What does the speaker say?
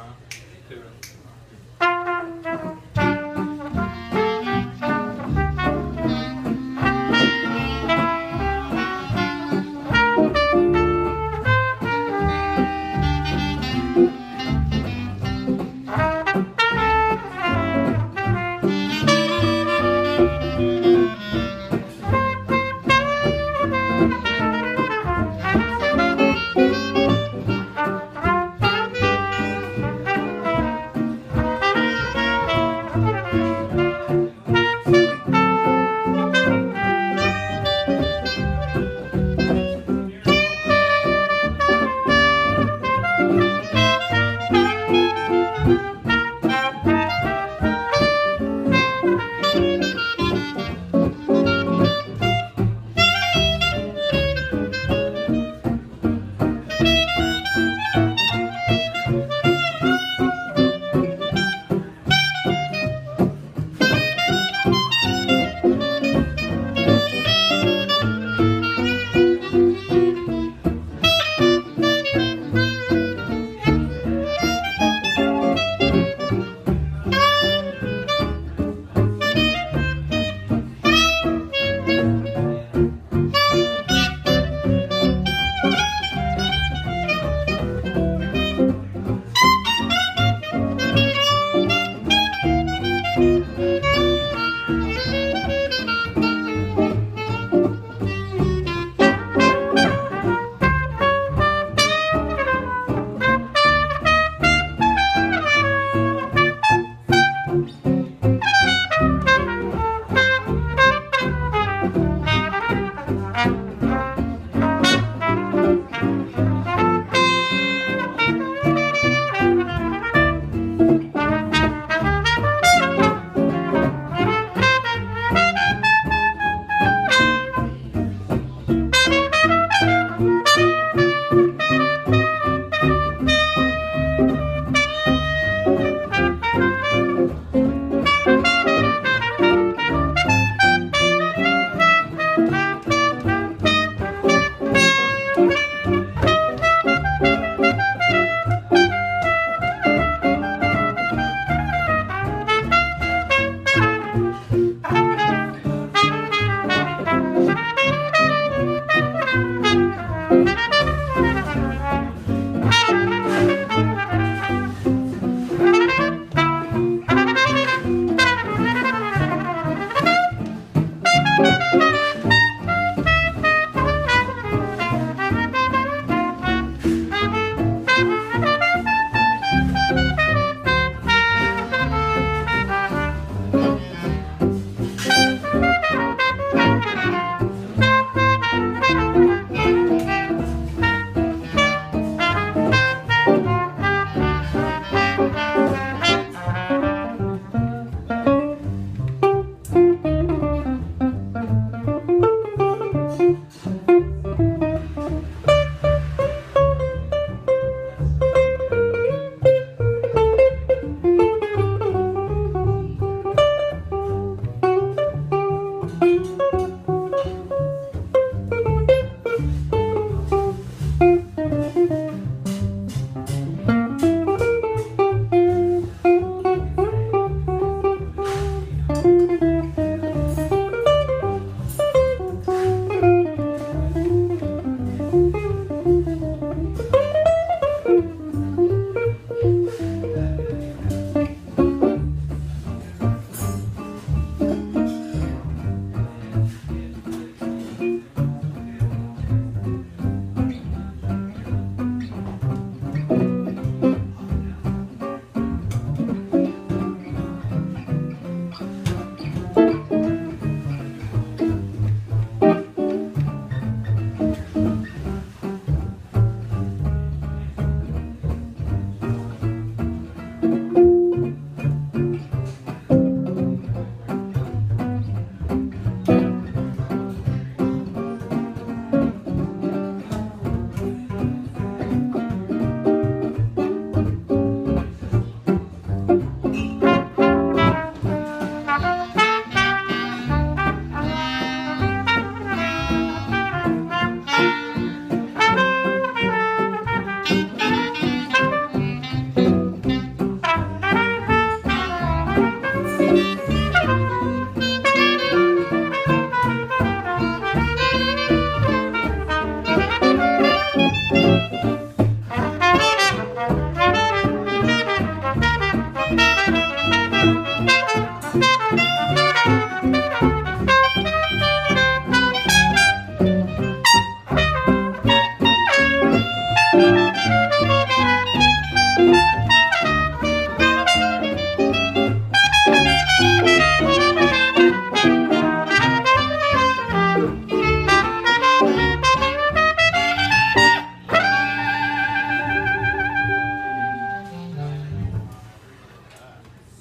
Uh-huh.